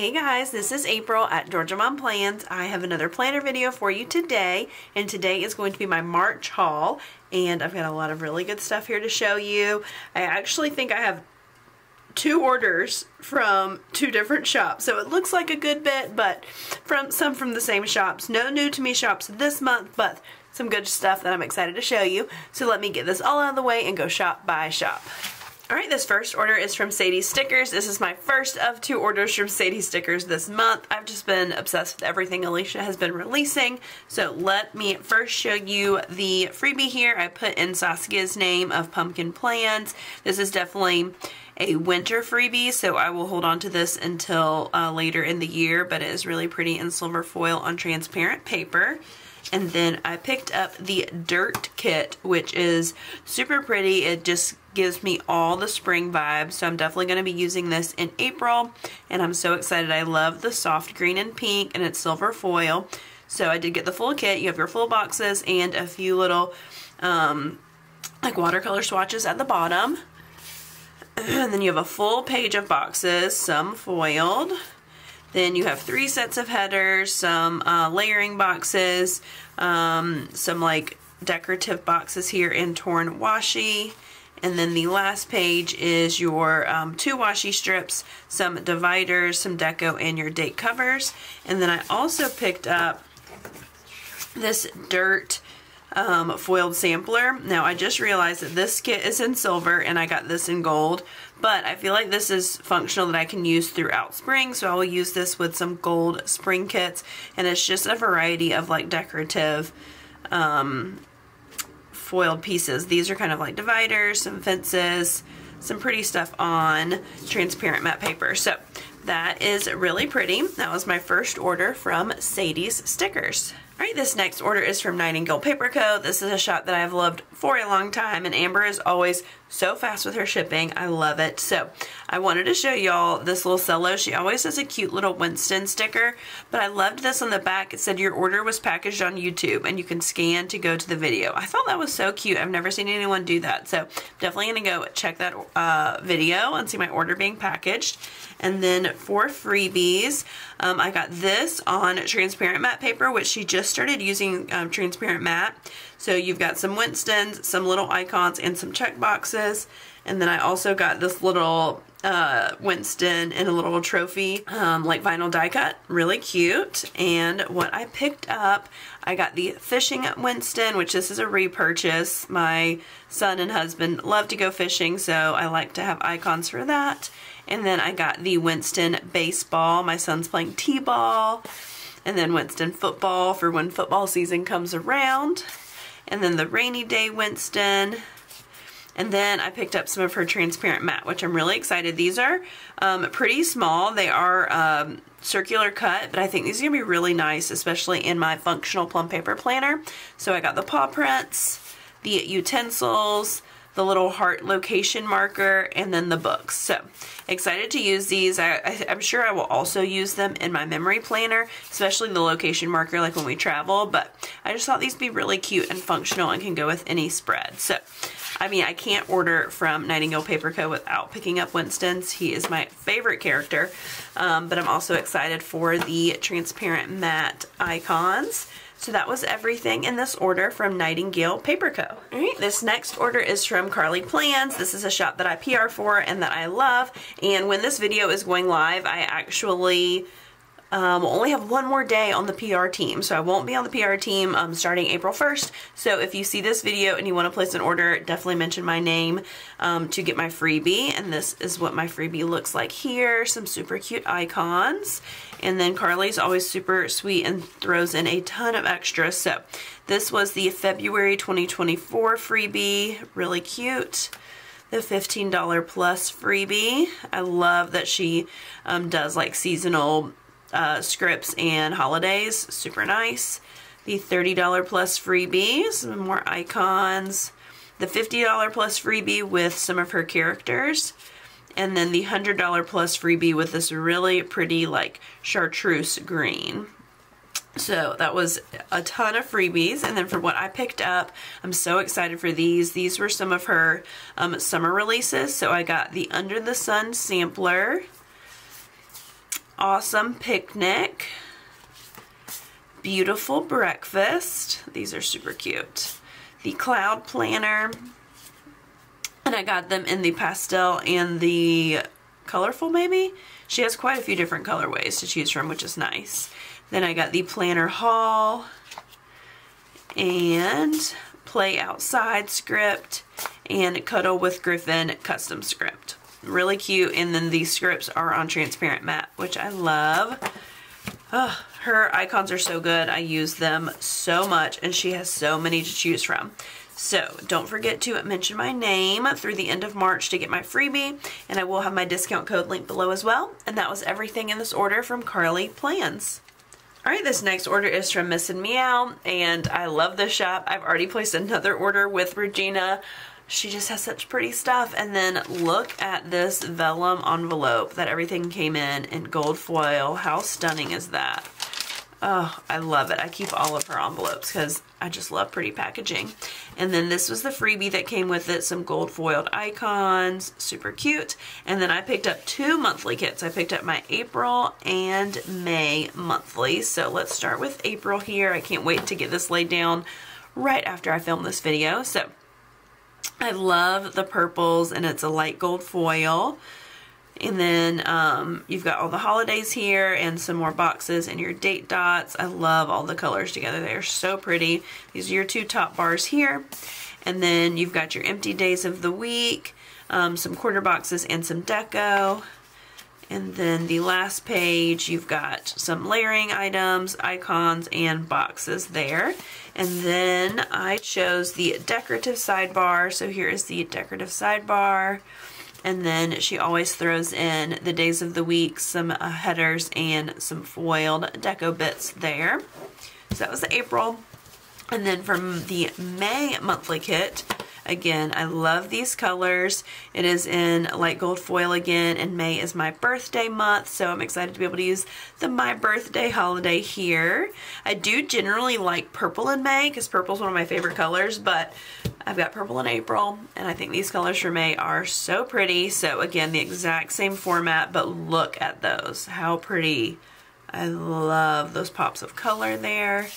Hey guys, this is April at Georgia Mom Plans. I have another planner video for you today, and today is going to be my March haul, and I've got a lot of really good stuff here to show you. I actually think I have two orders from two different shops, so it looks like a good bit, but from some from the same shops. No new to me shops this month, but some good stuff that I'm excited to show you. So let me get this all out of the way and go shop by shop. Alright, this first order is from Sadie Stickers. This is my first of two orders from Sadie Stickers this month. I've just been obsessed with everything Alicia has been releasing. So let me first show you the freebie here. I put in Saskia's name of Pumpkin Plans. This is definitely a winter freebie, so I will hold on to this until uh, later in the year, but it is really pretty in silver foil on transparent paper. And then I picked up the Dirt Kit, which is super pretty. It just gives me all the spring vibes. So I'm definitely going to be using this in April. And I'm so excited. I love the soft green and pink and it's silver foil. So I did get the full kit. You have your full boxes and a few little um, like watercolor swatches at the bottom. and then you have a full page of boxes, some foiled. Then you have three sets of headers, some uh, layering boxes, um, some like decorative boxes here in torn washi. And then the last page is your um, two washi strips, some dividers, some deco, and your date covers. And then I also picked up this dirt um, foiled sampler. Now I just realized that this kit is in silver and I got this in gold, but I feel like this is functional that I can use throughout spring, so I will use this with some gold spring kits, and it's just a variety of like decorative um, foiled pieces. These are kind of like dividers, some fences, some pretty stuff on transparent matte paper. So that is really pretty. That was my first order from Sadie's Stickers. Alright, this next order is from Nightingale Paper Co. This is a shop that I've loved for a long time, and Amber is always so fast with her shipping. I love it. So I wanted to show y'all this little cello. She always has a cute little Winston sticker, but I loved this on the back. It said your order was packaged on YouTube, and you can scan to go to the video. I thought that was so cute. I've never seen anyone do that, so definitely going to go check that uh, video and see my order being packaged. And then for freebies, um, I got this on transparent matte paper, which she just started using um, transparent matte. So you've got some Winstons, some little icons, and some check boxes. And then I also got this little uh, Winston and a little trophy, um, like vinyl die cut. Really cute. And what I picked up, I got the fishing at Winston, which this is a repurchase. My son and husband love to go fishing, so I like to have icons for that. And then I got the Winston baseball. My son's playing t-ball. And then Winston football for when football season comes around. And then the rainy day Winston. And then I picked up some of her transparent matte, which I'm really excited. These are um, pretty small. They are um, circular cut, but I think these are going to be really nice, especially in my functional plum paper planner. So I got the paw prints, the utensils, the little heart location marker, and then the books. So excited to use these. I, I, I'm sure I will also use them in my memory planner, especially the location marker like when we travel, but I just thought these would be really cute and functional and can go with any spread. So I mean, I can't order from Nightingale Paper Co. without picking up Winston's. He is my favorite character, um, but I'm also excited for the transparent matte icons. So that was everything in this order from Nightingale Paper Co. Alright, this next order is from Carlea Plans. This is a shop that I PR for and that I love. And when this video is going live, I actually um, we'll only have one more day on the PR team, so I won't be on the PR team um, starting April 1st. So if you see this video and you want to place an order, definitely mention my name um, to get my freebie. And this is what my freebie looks like here. Some super cute icons. And then Carlea's always super sweet and throws in a ton of extras. So this was the February 2024 freebie. Really cute the $15 plus freebie. I love that she um, does like seasonal uh, scripts and holidays. Super nice. The $30 plus freebie, some more icons. The $50 plus freebie with some of her characters. And then the $100 plus freebie with this really pretty like chartreuse green. So that was a ton of freebies. And then for what I picked up, I'm so excited for these. These were some of her um, summer releases. So I got the Under the Sun sampler Awesome Picnic, Beautiful Breakfast. These are super cute. The Cloud Planner. And I got them in the pastel and the colorful maybe. She has quite a few different colorways to choose from, which is nice. Then I got the Planner Haul and Play Outside script and Cuddle with Griffin custom script. Really cute. And then these scripts are on transparent matte, which I love. Oh, her icons are so good. I use them so much and she has so many to choose from. So don't forget to mention my name through the end of March to get my freebie and I will have my discount code linked below as well. And that was everything in this order from Carlea Plans. Alright, this next order is from Miss and Meow and I love this shop. I've already placed another order with Regina. She just has such pretty stuff. And then look at this vellum envelope that everything came in in gold foil. How stunning is that? Oh, I love it. I keep all of her envelopes because I just love pretty packaging. And then this was the freebie that came with it. Some gold foiled icons. Super cute. And then I picked up two monthly kits. I picked up my April and May monthly. So let's start with April here. I can't wait to get this laid down right after I film this video. So I love the purples and it's a light gold foil. And then um, you've got all the holidays here and some more boxes and your date dots. I love all the colors together. They're so pretty. These are your two top bars here. And then you've got your empty days of the week, um, some quarter boxes and some deco. And then the last page, you've got some layering items, icons, and boxes there. And then I chose the decorative sidebar. So here is the decorative sidebar. And then she always throws in the days of the week, some uh, headers, and some foiled deco bits there. So that was the April. And then from the May monthly kit, Again, I love these colors. It is in light gold foil again, and May is my birthday month, so I'm excited to be able to use the My Birthday holiday here. I do generally like purple in May, because purple is one of my favorite colors, but I've got purple in April, and I think these colors for May are so pretty. So again, the exact same format, but look at those. How pretty. I love those pops of color there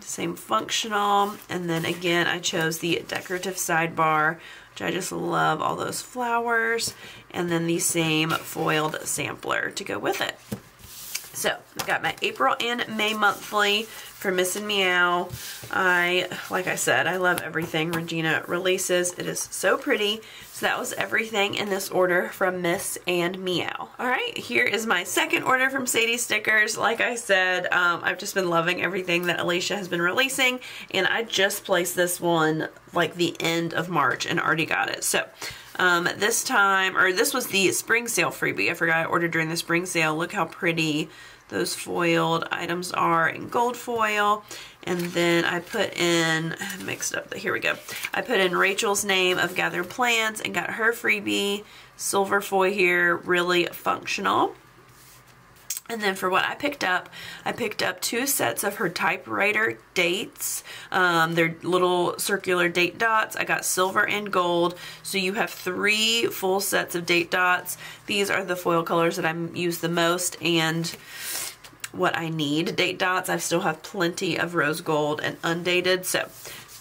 same functional. And then again, I chose the decorative sidebar, which I just love all those flowers. And then the same foiled sampler to go with it. So I've got my April and May monthly for Miss and Meow. I, like I said, I love everything Regina releases. It is so pretty. So that was everything in this order from Miss and Meow. All right, here is my second order from Sadie Stickers. Like I said, um, I've just been loving everything that Alicia has been releasing, and I just placed this one like the end of March and already got it. So um, this time, or this was the spring sale freebie. I forgot I ordered during the spring sale. Look how pretty those foiled items are in gold foil. And then I put in, mixed up, here we go. I put in Rachel's name of Gathered Plants and got her freebie. Silver foil here, really functional. And then for what I picked up, I picked up two sets of her typewriter dates. Um, they're little circular date dots. I got silver and gold. So you have three full sets of date dots. These are the foil colors that I use the most and what I need. Date dots, I still have plenty of rose gold and undated. So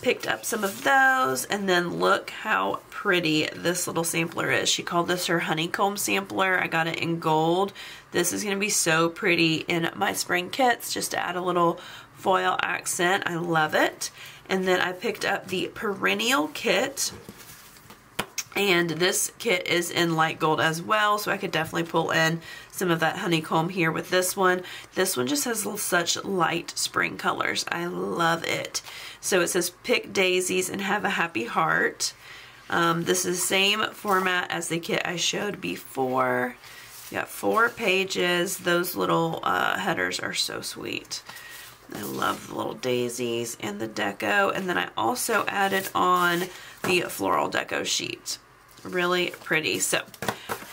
picked up some of those and then look how pretty this little sampler is. She called this her honeycomb sampler. I got it in gold. This is going to be so pretty in my spring kits just to add a little foil accent. I love it. And then I picked up the perennial kit. And this kit is in light gold as well, so I could definitely pull in some of that honeycomb here with this one. This one just has such light spring colors. I love it. So it says pick daisies and have a happy heart. Um, this is the same format as the kit I showed before. You got four pages. Those little uh, headers are so sweet. I love the little daisies and the deco. And then I also added on the floral deco sheet. Really pretty. So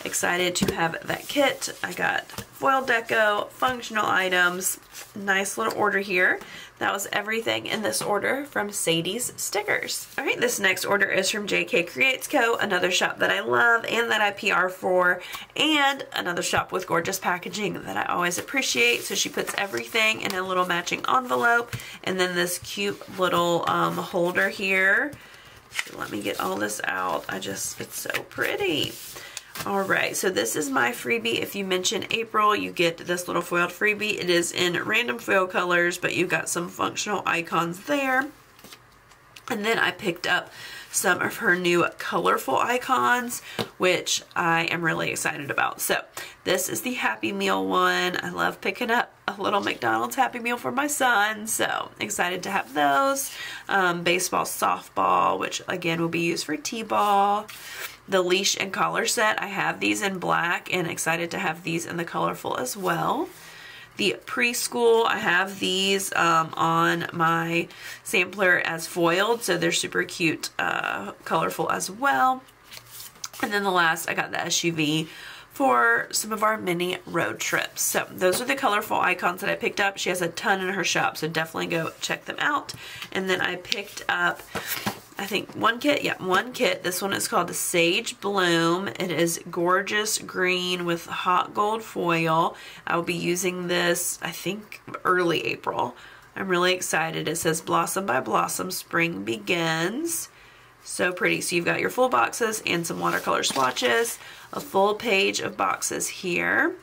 excited to have that kit. I got foil deco, functional items, nice little order here. That was everything in this order from Sadie's Stickers. All right, this next order is from JK Creates Co., another shop that I love and that I PR for, and another shop with gorgeous packaging that I always appreciate. So she puts everything in a little matching envelope, and then this cute little um, holder here. Let me get all this out. I just, it's so pretty. All right, so this is my freebie. If you mention April, you get this little foiled freebie. It is in random foil colors, but you've got some functional icons there. And then I picked up some of her new colorful icons, which I am really excited about. So this is the Happy Meal one. I love picking up a little McDonald's Happy Meal for my son, so excited to have those. Um, baseball, softball, which again will be used for T-ball the leash and collar set. I have these in black and excited to have these in the colorful as well. The preschool, I have these um, on my sampler as foiled, so they're super cute, uh, colorful as well. And then the last, I got the SUV for some of our mini road trips. So those are the colorful icons that I picked up. She has a ton in her shop, so definitely go check them out. And then I picked up I think one kit, yeah, one kit. This one is called the Sage Bloom. It is gorgeous green with hot gold foil. I will be using this, I think, early April. I'm really excited. It says Blossom by Blossom, Spring Begins. So pretty. So you've got your full boxes and some watercolor swatches, a full page of boxes here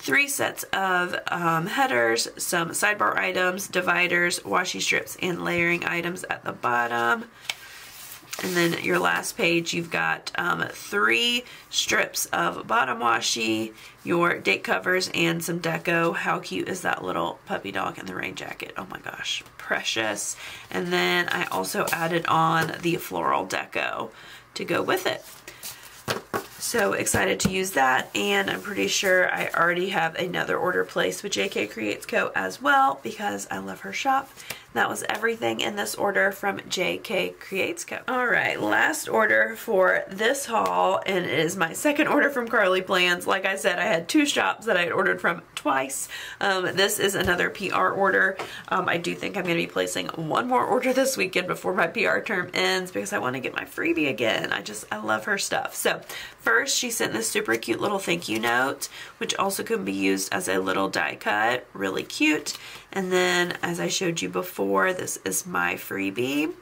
three sets of um, headers, some sidebar items, dividers, washi strips, and layering items at the bottom. And then your last page, you've got um, three strips of bottom washi, your date covers, and some deco. How cute is that little puppy dog in the rain jacket? Oh my gosh, precious. And then I also added on the floral deco to go with it. So excited to use that and I'm pretty sure I already have another order placed with JK Creates Co as well because I love her shop that was everything in this order from JK Creates Co. Alright, last order for this haul, and it is my second order from Carlea Plans. Like I said, I had two shops that I had ordered from twice. Um, this is another PR order. Um, I do think I'm going to be placing one more order this weekend before my PR term ends because I want to get my freebie again. I just, I love her stuff. So first, she sent this super cute little thank you note, which also can be used as a little die cut. Really cute. And then, as I showed you before, this is my freebie.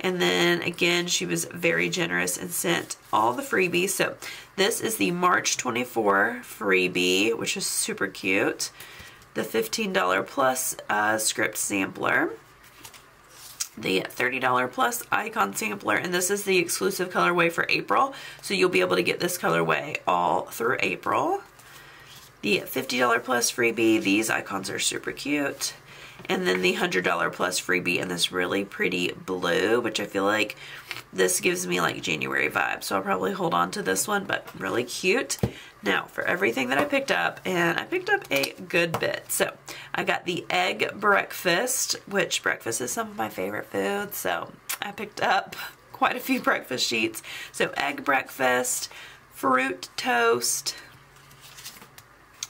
And then again, she was very generous and sent all the freebies. So this is the March 24 freebie, which is super cute. The $15 plus uh, script sampler. The $30 plus icon sampler. And this is the exclusive colorway for April. So you'll be able to get this colorway all through April. The $50 plus freebie, these icons are super cute. And then the $100 plus freebie in this really pretty blue, which I feel like this gives me like January vibes. So I'll probably hold on to this one, but really cute. Now for everything that I picked up, and I picked up a good bit. So I got the egg breakfast, which breakfast is some of my favorite foods. So I picked up quite a few breakfast sheets. So egg breakfast, fruit toast,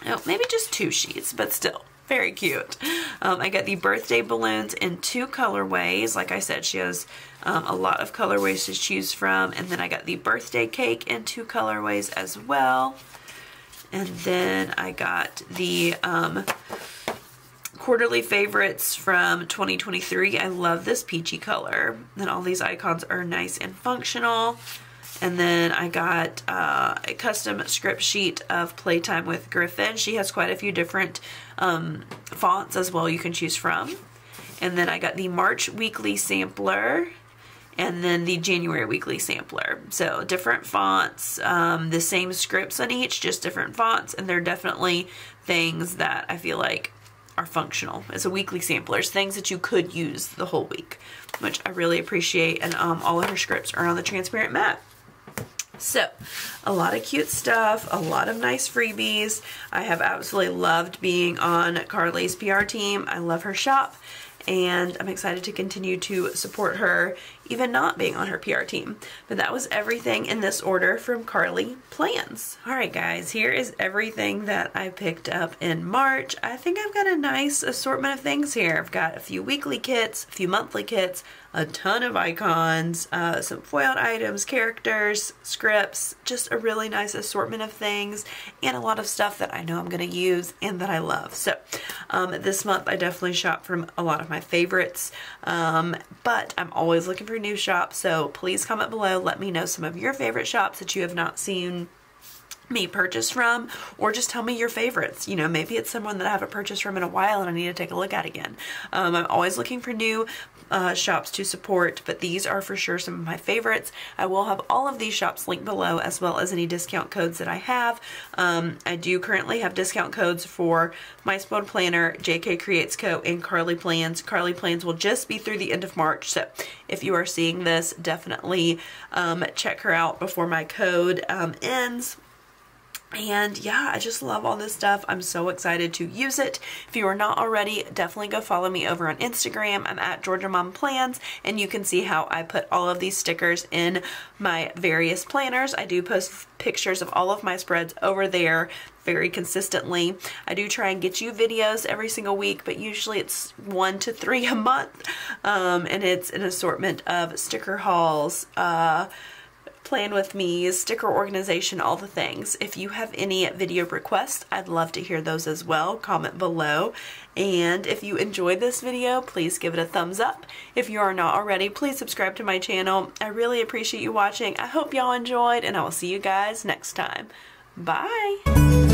Oh, maybe just two sheets, but still very cute. Um, I got the birthday balloons in two colorways. Like I said, she has um, a lot of colorways to choose from. And then I got the birthday cake in two colorways as well. And then I got the um, quarterly favorites from 2023. I love this peachy color. And all these icons are nice and functional. And then I got uh, a custom script sheet of Playtime with Griffin. She has quite a few different um, fonts as well you can choose from. And then I got the March weekly sampler and then the January weekly sampler. So different fonts, um, the same scripts on each, just different fonts, and they're definitely things that I feel like are functional It's a weekly samplers, things that you could use the whole week, which I really appreciate. And um, all of her scripts are on the transparent mat. So, a lot of cute stuff, a lot of nice freebies. I have absolutely loved being on Carlea's PR team. I love her shop and I'm excited to continue to support her even not being on her PR team. But that was everything in this order from Carlea Plans. Alright guys, here is everything that I picked up in March. I think I've got a nice assortment of things here. I've got a few weekly kits, a few monthly kits, a ton of icons, uh, some foiled items, characters, scripts, just a really nice assortment of things, and a lot of stuff that I know I'm going to use and that I love. So um, this month I definitely shop from a lot of my favorites, um, but I'm always looking for new shop. so please comment below. Let me know some of your favorite shops that you have not seen me purchase from or just tell me your favorites. You know maybe it's someone that I haven't purchased from in a while and I need to take a look at again. Um, I'm always looking for new uh, shops to support but these are for sure some of my favorites. I will have all of these shops linked below as well as any discount codes that I have. Um, I do currently have discount codes for My Spoiled Planner JK Creates Co and Carlea Plans. Carlea Plans will just be through the end of March so if you are seeing this definitely um, check her out before my code um, ends and yeah, I just love all this stuff. I'm so excited to use it. If you are not already, definitely go follow me over on Instagram. I'm at Georgia Mom Plans, and you can see how I put all of these stickers in my various planners. I do post pictures of all of my spreads over there very consistently. I do try and get you videos every single week, but usually it's one to three a month. Um, and it's an assortment of sticker hauls, uh, plan with me, sticker organization, all the things. If you have any video requests, I'd love to hear those as well. Comment below. And if you enjoyed this video, please give it a thumbs up. If you are not already, please subscribe to my channel. I really appreciate you watching. I hope y'all enjoyed, and I will see you guys next time. Bye!